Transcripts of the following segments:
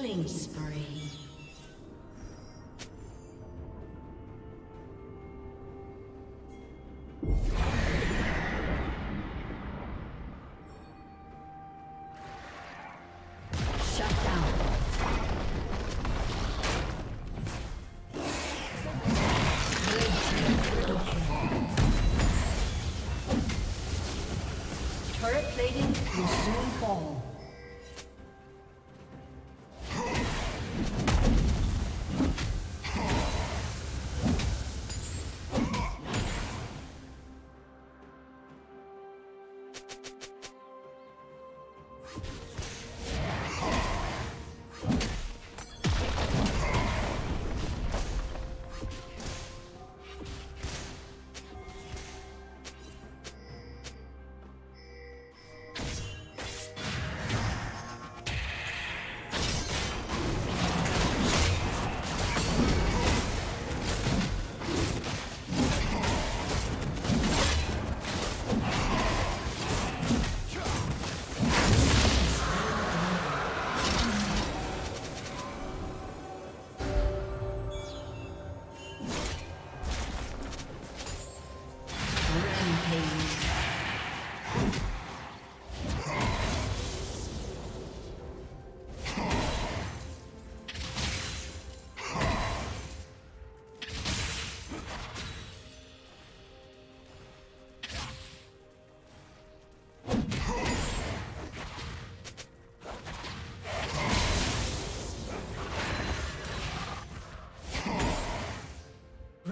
Killing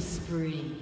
Spree.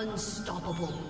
Unstoppable.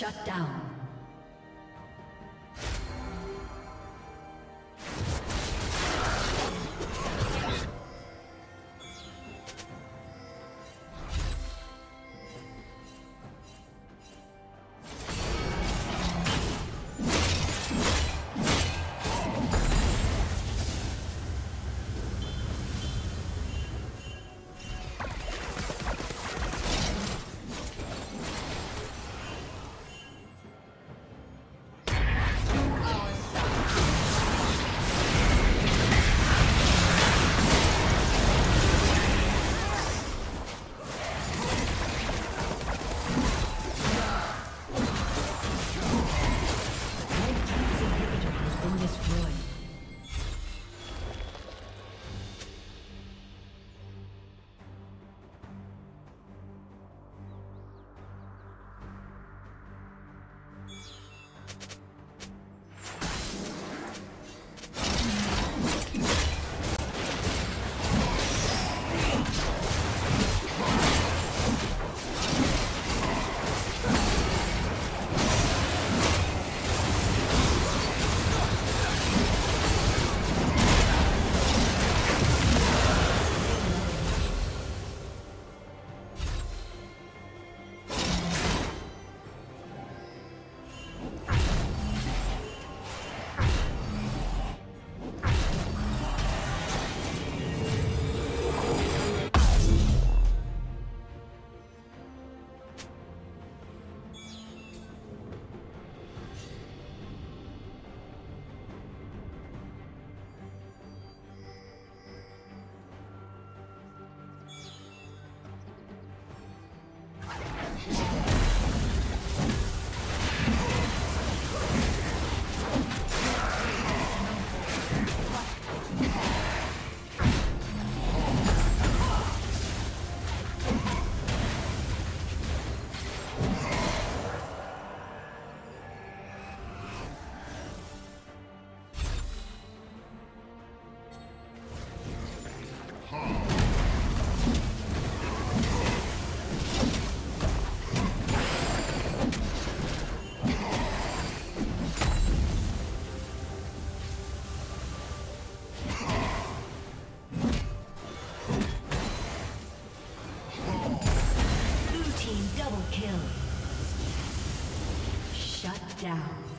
Shut down. Down.